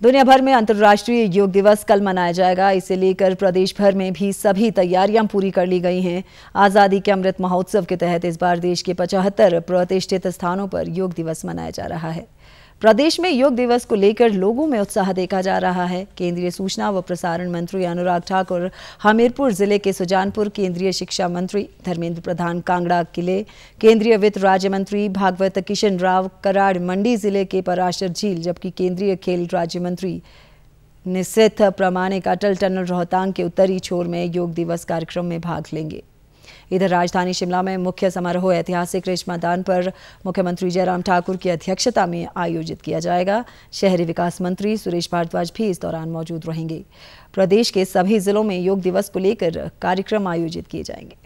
दुनिया भर में अंतर्राष्ट्रीय योग दिवस कल मनाया जाएगा। इसे लेकर प्रदेश भर में भी सभी तैयारियाँ पूरी कर ली गई हैं। आज़ादी के अमृत महोत्सव के तहत इस बार देश के पचहत्तर प्रतिष्ठित स्थानों पर योग दिवस मनाया जा रहा है। प्रदेश में योग दिवस को लेकर लोगों में उत्साह देखा जा रहा है। केंद्रीय सूचना व प्रसारण मंत्री अनुराग ठाकुर, हमीरपुर ज़िले के सुजानपुर केंद्रीय शिक्षा मंत्री धर्मेंद्र प्रधान कांगड़ा किले, केंद्रीय वित्त राज्य मंत्री भागवत किशन राव कराड़ मंडी ज़िले के पराशर झील, जबकि केंद्रीय खेल राज्य मंत्री निश्चित प्रमाणिक अटल टनल रोहतांग के उत्तरी छोर में योग दिवस कार्यक्रम में भाग लेंगे। इधर राजधानी शिमला में मुख्य समारोह ऐतिहासिक रिच मैदान पर मुख्यमंत्री जयराम ठाकुर की अध्यक्षता में आयोजित किया जाएगा। शहरी विकास मंत्री सुरेश भारद्वाज भी इस दौरान मौजूद रहेंगे। प्रदेश के सभी जिलों में योग दिवस को लेकर कार्यक्रम आयोजित किए जाएँगे।